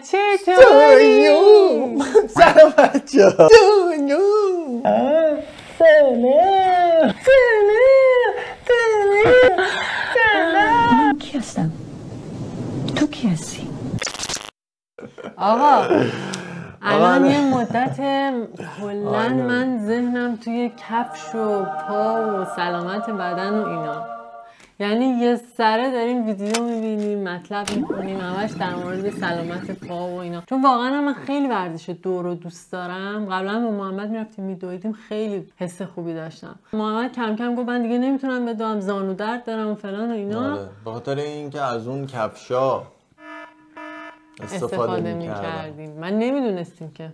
چطوری؟ سلام بچه ها سلام سلام سلام سلام من کی هستم تو کی هستی آقا الان آقا. یه مدت کلا من ذهنم توی کفش و پا و سلامت بدن و اینا یعنی یه سره داریم ویدیو می‌بینیم مطلب می‌خونیم همش در مورد سلامت پا و اینا. چون واقعا من خیلی ورزش دور رو دوست دارم. قبلا با محمد می‌رفتیم میدویدیم خیلی حس خوبی داشتم. محمد کم کم گفت من دیگه نمی‌تونم بدوم زانو درد دارم و فلان و اینا. آره، به خاطر اینکه از اون کفشا استفاده, استفاده می‌کردیم. من نمی‌دونستیم که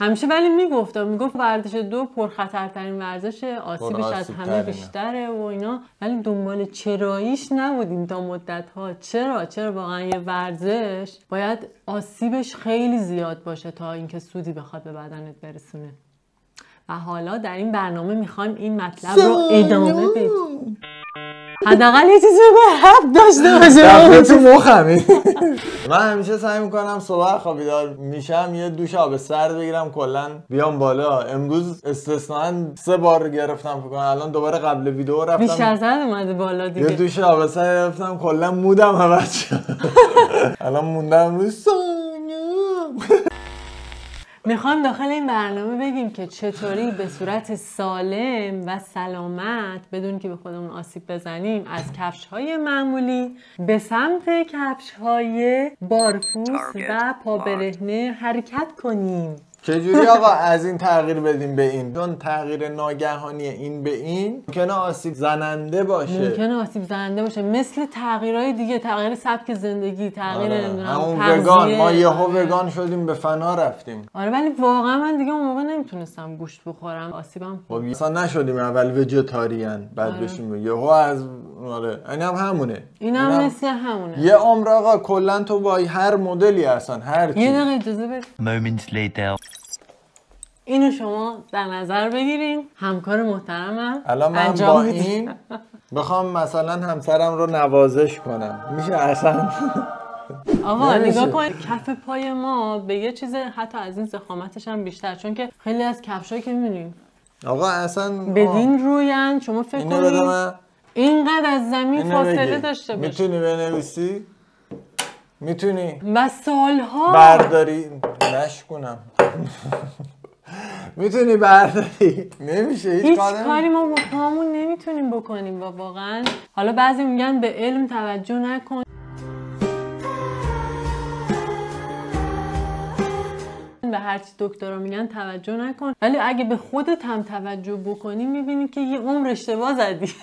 همیشه ولی می‌گفتم می‌گفت ورزش دو پرخطرترین ورزش آسیبش از. همه بیشتره و اینا. ولی دنبال چراییش نبودیم تا مدت ها. چرا؟ چرا واقعا یه ورزش باید آسیبش خیلی زیاد باشه تا اینکه سودی بخواد به بدنت برسونه؟ و حالا در این برنامه می‌خوایم این مطلب رو ادامه بدیم. حداقل یه چیزی به حرف داشته باشه. تو مخمی. من همیشه سعی می‌کنم صبح خواب بیدار میشم یه دوش آب سرد بگیرم کلا بیام بالا. امروز استثنا سه بار گرفتم فکر کنم. الان دوباره قبل ویدیو بیش رفتم. از حد اومده بالا یه دیگه دوش آب سرد گرفتم کلا مودم عوض شد. الان موندم روی می‌خوایم داخل این برنامه بگیم که چطوری به صورت سالم و سلامت بدون که به خودمون آسیب بزنیم از کفش های معمولی به سمت کفش های بارفوس و پابرهنه حرکت کنیم. چجوری آقا از این تغییر بدیم به این؟ چون تغییر ناگهانی این به این ممکنه آسیب زننده باشه. ممکنه آسیب زننده باشه. مثل تغییرهای دیگه تغییر سبک زندگی تغییر آره. نمی‌دونم همون تغذیه. وگان. ما یهو وگان شدیم به فنا رفتیم. آره ولی واقعا من دیگه اون موقع نمی‌تونستم گوشت بخورم. آسیبم خب اصلا نشدیم. اول وجتاریان بعد آره. بشیم یهو از آره این هم همونه. این هم مثل همونه. یه عمر آقا کلا تو با هر مدلی اصلا هر یه کی دقیقه اجازه بدید. Moments later. اینو شما در نظر بگیریم همکار محترمم الان من انجام با. این بخوام مثلا همسرم رو نوازش کنم. میشه اصلا؟ آقا. نگاه کن کف پای ما به یه چیز حتی از این زخامتش هم بیشتر چون که خیلی از کفشایی که می‌بینیم. آقا اصلا بدین روین شما فکر کنید اینقدر از زمین فاصله. داشته باشه می‌تونی بنویسی؟ می‌تونی. و سالها برداری. نشکنم می‌تونی برداری؟ نمیشه هیچ, کاری ما پامون نمی‌تونیم بکنیم و واقعا. حالا بعضی میگن به علم توجه نکن. به هرچی دکترها میگن توجه نکن. ولی اگه به خودت هم توجه بکنی می‌بینی که یه عمر اشتباه زدی.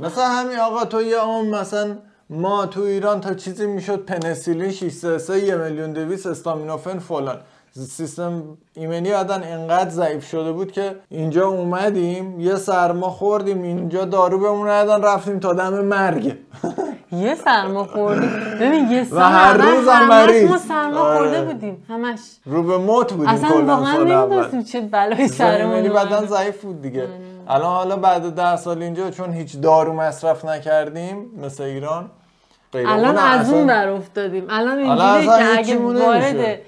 مثلا همین آقا تو یه عمر مثلا ما تو ایران تا چیزی می‌شد پنسیلین 6 یه میلیون دویست استامینوفن فلان. سیستم ایمنی آدم انقدر ضعیف شده بود که اینجا اومدیم یه سرما خوردیم اینجا دارو بهمون ندادن رفتیم تا دم مرگ یه سرما خوردیم ببین یه سال هر روز هم مریض. ما سرما آره. خورده بودیم همش رو به موت بودیم اصلا واقعا نمی‌دونستیم چه بلایی سرمون اومد. بدن ضعیف بود دیگه الان حالا بعد ده سال اینجا چون هیچ دارو مصرف نکردیم مثل ایران الان از اون بر افتادیم الان اصلا که اگه وارد.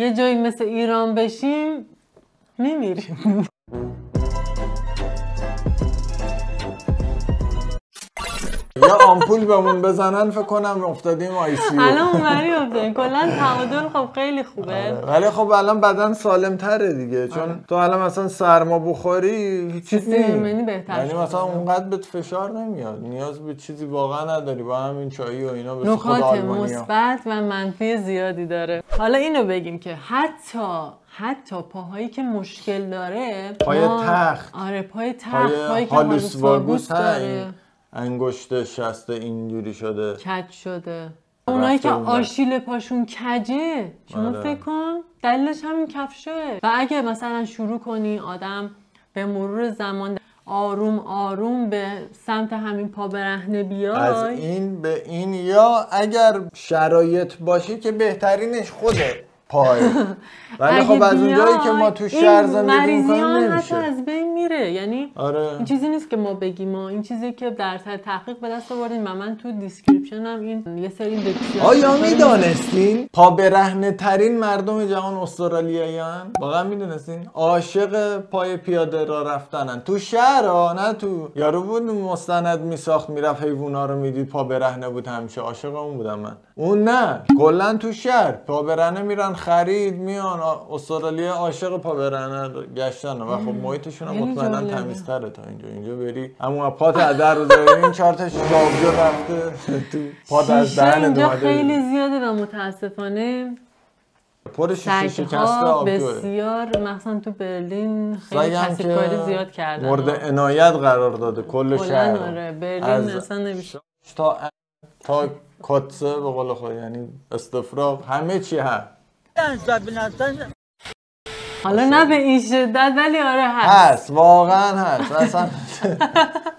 یه جایی مثل ایران بشیم میمیریم یا آمپول بهمون بزنن فکر کنم افتادیم آی سی الان اونوری افتادیم. کلا تعادل خب خیلی خوبه. ولی خب الان بدن سالم تره دیگه چون تو الان مثلا سرما بخوری هیچ چیز سیستم ایمنی بهتر یعنی. مثلا اونقدر بهت فشار نمیاد. نیاز به چیزی واقعا نداری با همین چایی و اینا به نکات مثبت و منفی زیادی داره. حالا اینو بگیم که حتی حتی پاهایی که مشکل داره پای تخت. آره پای تخت پای پایی که هالوس واگوس داره. انگشت شسته اینجوری شده. کج شده. اونایی که. آشیل پاشون کجه؟ شما آره. فکر کن. دلیلش همین کفشه. و اگه مثلا شروع کنی آدم به مرور زمان آروم آروم به سمت همین پا برهنه از بیای این به این یا اگر شرایط باشه که بهترینش خوده. پای. ولی خب از اونجایی که ما تو شهر زندگی می‌کنیم حتی از بین میره. یعنی آره. این چیزی نیست که ما بگیم. ما این چیزی که در سر تحقیق به دست آوردیم و من تو دیسکریپشن هم این یه سری دکتر آیا می‌دانستین پا برهنه ترین مردم جهان استرالیاییان؟ واقعا می‌دونستین عاشق پای پیاده را رفتنن. تو شهر ها نه تو. یارو بود مستند میساخت می‌رفت حیوونا رو می‌دید پا برهنه بود همیشه عاشق اون بودم من. اون نه. کلا تو شهر پا برهنه میرن خرید میان. استرالیا عاشق پا برهنه گشتن. و خب محیطشون هم مطمئنا. تمیزتره تا اینجا. اینجا بری. اما پات از در رو این چهار تا شابجو رفته. تو پات از دهنت اینجا خیلی زیاده و متاسفانه. پر شیشه شکسته آبجوه. بسیار. مثلا تو برلین خیلی کاری زیاد کردن. مورد عنایت قرار داده. کل شهر. آره برلین از- تا تا کاتسه به قول خود یعنی استفراغ. همه چی هست. حالا نه به این شدت ولی آره هست. هست واقعا هست. اصلا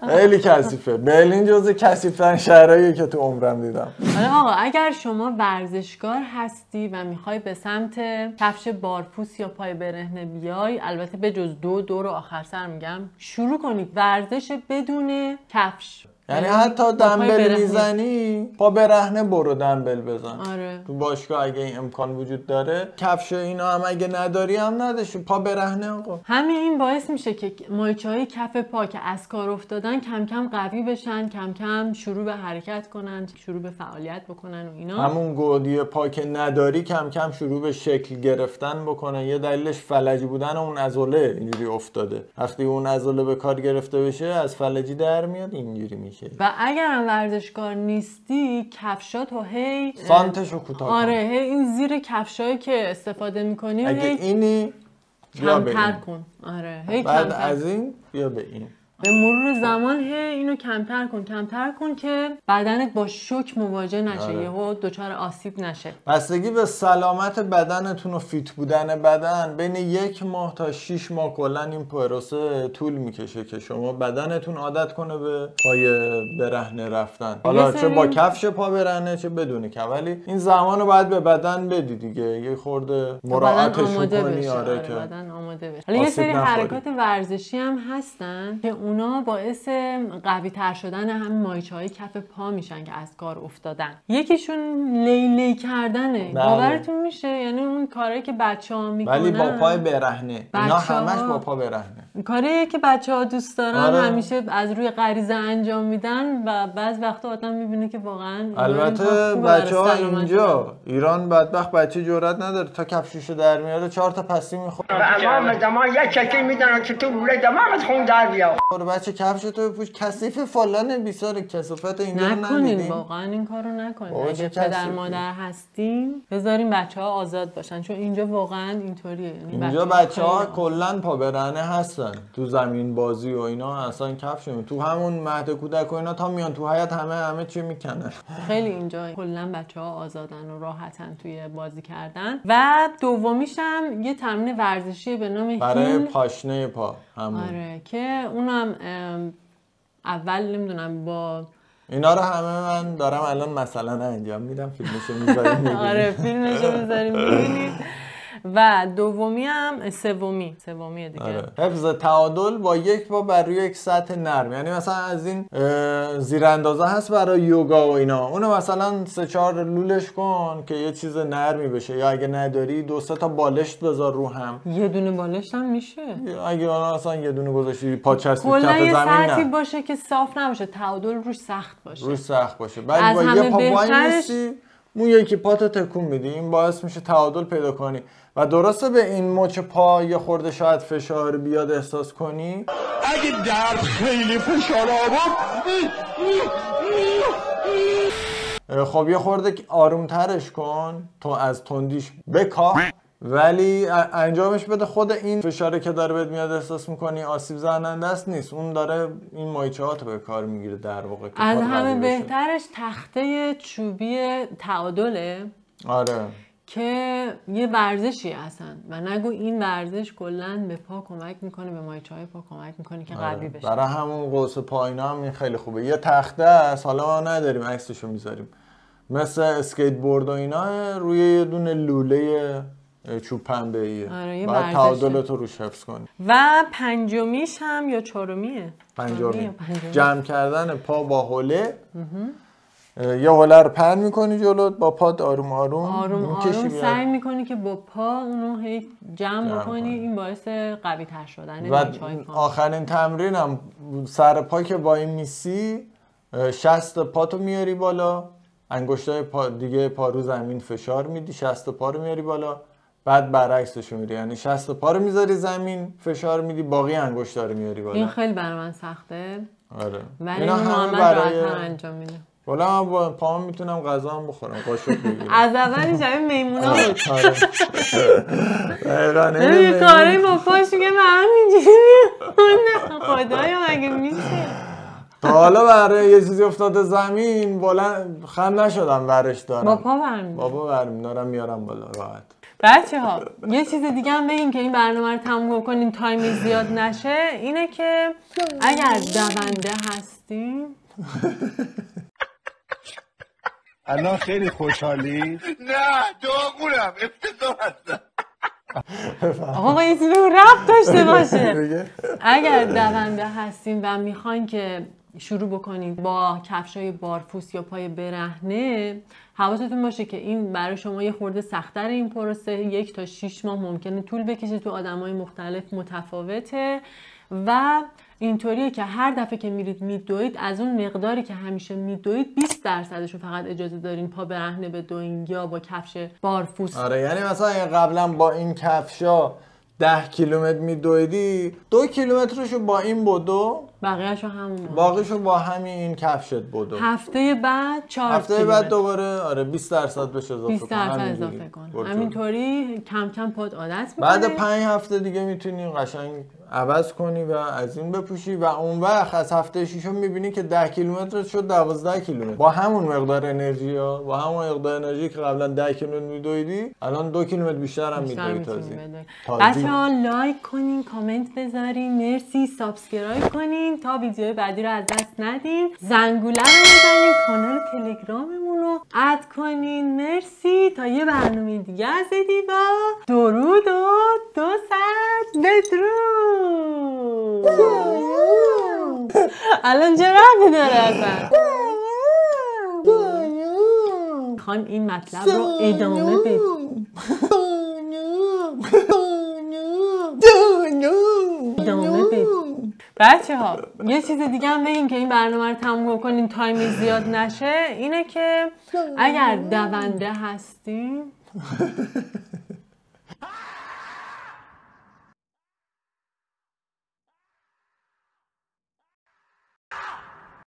خیلی کثیفه. برلین جزو کثیفترین شهرهاییه که تو عمرم دیدم. آره آقا اگر شما ورزشکار هستی و می‌خوای به سمت کفش بارپوس یا پای برهنه بیای البته به جز دو دو رو آخر سر میگم شروع کنید. ورزش بدون کفش. یعنی حتی با پای دنبل. می‌زنی پا برهنه برو دنبل بزن. آره. تو باشگاه اگه این امکان وجود داره کفش اینا هم اگه نداری هم نداشت پا برهنه آقا. همین این باعث میشه که مایچه های کف پا که از کار افتادن کم کم قوی بشن کم کم شروع به حرکت کنن شروع به فعالیت بکنن و اینا. همون گودی پا که نداری کم کم شروع به شکل گرفتن بکنه. یه دلیلش فلجی بودن اون عضله اینجوری افتاده. وقتی اون عضله به کار گرفته بشه از فلجی در میاد اینجوری میشه. و اگر هم ورزشکار نیستی کفشاتو هی سانتشو کوتاه کن. آره هی این زیر کفشایی که استفاده می‌کنی اگه هی اینی بیا به کمتر این. کن آره هی بعد کمتر از این بیا به این به مرور زمان هی اینو کمتر کن کمتر کن که بدنت با شوک مواجه نشه آره. یهو دچار آسیب نشه. بستگی به سلامت بدنتون و فیت بودن بدن بین یک ماه تا 6 ماه کلا این پروسه طول می‌کشه که شما بدنتون عادت کنه به پای برهنه رفتن. حالا چه با کفش پا برهنه چه بدون کف ولی این زمان رو باید به بدن بدی دیگه. یه خورده مراعاتش آماده کنی بشه. آره آره که بدن آماده بشه. حالا یه سری. حرکات ورزشی هم هستن که اونا باعث قوی تر شدن هم مایچه های کف پا میشن که از کار افتادن. یکیشون لیلی کردنه. بله. باورتون میشه؟ یعنی اون کارهایی که بچه ها می‌کنن. ولی با پای برهنه. اینا بچه‌ها- همش با پا برهنه. کاری که بچه ها دوست دارن آره. همیشه از روی غریزه انجام میدن و بعض وقتا آدم می‌بینه که واقعا البته بچه ها اینجا ایران بدبخت بچه جرات نداره. تا کفششو در میاره چهار تا پسی می‌خوره. امام زمان یک چکی میدن که تو روله تمامت خون در بیا بچه کفش تو بپوش. کثیف فلان بیسار کسافت اینجا نکنین واقعا این کارو نکنین. اگه پدر. مادر هستین بذارین بچه ها آزاد باشن چون اینجا واقعا اینطوریه. یعنی اینجا بچه ها کلا پا برهنه هستن. تو زمین بازی و اینا اصلا کفش تو همون مهد کودک و اینا تا میان تو حیات همه همه چی می‌کنن. خیلی اینجا کلا بچه ها آزادن و راحتن توی بازی کردن. و دومیش هم یه تمرین ورزشی به نام برای پاشنه پا همون. آره که اونم ام، اول نمی‌دونم با اینا رو همه من دارم الان مثلا انجام میدم فیلمشو می‌ذاریم آره فیلمش رو می‌ذاریم. و دومی هم سومی. سومی دیگه. آره. حفظ تعادل با یک پا بر روی یک سطح نرم. یعنی مثلا از این زیراندازه هست برای یوگا و اینا. اونو مثلا سه چهار لولش کن که یه چیز نرمی بشه. یا اگه نداری دو سه تا بالشت بذار رو هم. یه دونه بالشت هم میشه. اگه اصلا یه دونه گذاشتی پا چسبید کلا کف یه زمین نه. باشه که صاف نباشه. تعادل روش سخت باشه. روش سخت باشه. بعد با یه پا اون یکی پاتو تکون میدی این باعث میشه تعادل پیدا کنی. و درسته به این مچ پا یه خورده شاید فشار بیاد احساس کنی؟ اگه درد خیلی فشار آورد خب یه خورده آروم ترش کن تو از تندیش بکاه ولی انجامش بده خود این فشاره که داره بهت میاد احساس می‌کنی آسیب زننده است نیست. اون داره این مایچهات رو به کار می‌گیره در واقع که از همه. بهترش تخته چوبی تعادله آره. که یه ورزشی اصلا و نگو این ورزش کلا به پا کمک می‌کنه به مایچه های پا کمک می‌کنه که قوی بشه. برای همون قوس پایینا هم این خیلی خوبه. یه تخته است حالا ما نداریم عکسشو می‌ذاریم. مثل اسکیت بورد و اینا روی یه دونه لوله چوب پنبه ایه آره، ورزشه. تعادل تو روش حفظ کنی. و پنجمیش هم یا چهارمیه؟ چهارمی پنجمی؟ جمع کردن پا با حوله. یه حوله رو پهن می‌کنی جلوت با پات آروم آروم. آروم آروم. سعی می‌کنی که با پا اونو هی جمع جمع بکنی. این باعث قوی تر شدن و آخرین تمرینم سر پا که با این میسی شست پاتو میاری بالا. انگشتای پا دیگه پا رو زمین فشار میدی شست پا رو میاری بالا. بعد برعکسش میری. یعنی شست پا رو می‌ذاری زمین فشار میدی باقی انگشتا رو میاری این بالا خیلی برای من سخته. آره. ولی اینا اینو همه برای انجام میده. والا من با پاهم می‌تونم غذا هم بخورم. قاشق بگیرم. از اول شبیه میمونا بود. آره. این ببین میمون. کارایی با پاش میگه من اینجوری خدایا مگه میشه؟ تا حالا برای یه چیزی افتاده زمین بلند خم نشدم برش دارم. با پا برمی‌داری. بابا برمی دارم میارم بالا راحت. بچه ها یه چیز دیگه هم بگیم که این برنامه رو تموم کنیم تایمی زیاد نشه. اینه که اگر دونده هستیم. الان خیلی خوشحالی؟ نه داغونم. افتضاح هستم. آقا یه چیزی رفت داشته باشه. اگر دونده هستیم و می‌خواین که شروع بکنید با کفشای بارفوس یا پای برهنه حواستون باشه که این برای شما یه خورده سختتر این پروسه. یک تا شیش ماه ممکنه طول بکشه تو آدمای مختلف متفاوته. و اینطوریه که هر دفعه که میرید میدوید از اون مقداری که همیشه میدوید 20 درصدش رو فقط اجازه دارین پا برهنه بدوین یا با کفش بارفوس. آره یعنی مثلا قبلا با این کفشا ده کیلومتر میدویدی دو کیلومترشو با این بدو بقیه‌شو همون. باقیشو با همین این کفشت بدو هفته بعد چهار هفته کیلومتر. بعد دوباره آره 20 درصد بهش اضافه 20 کن درصد همینجوری. اضافه کن. همینطوری کم کم پاد عادت می‌کنه بعد پنج هفته دیگه می‌تونی قشنگ عوض کنی و از این بپوشی و اون وقت از هفته ششم می‌بینی که 10 کیلومتر شد 12 کیلومتر با همون مقدار انرژی ها با همون مقدار انرژی که قبلا 10 کیلومتر میدویدی الان دو کیلومتر بیشتر هم میدوی. تازی. بچه ها لایک کنین کامنت بذارین مرسی subscribe کنین تا ویدیوهای بعدی رو از دست ندین زنگوله رو بزنین کانال تلگراممون رو add کنین. مرسی. تا یه برنامه دیگه از دیبا. درود و دو صد بدرود. الان چه رفتی داره اصلا؟ می‌خوایم این مطلب رو ادامه بدیم ادامه بدیم بچه ها یه چیز دیگه هم بگیم که این برنامه رو تموم کنیم تایمی زیاد نشه اینه که اگر دونده هستیم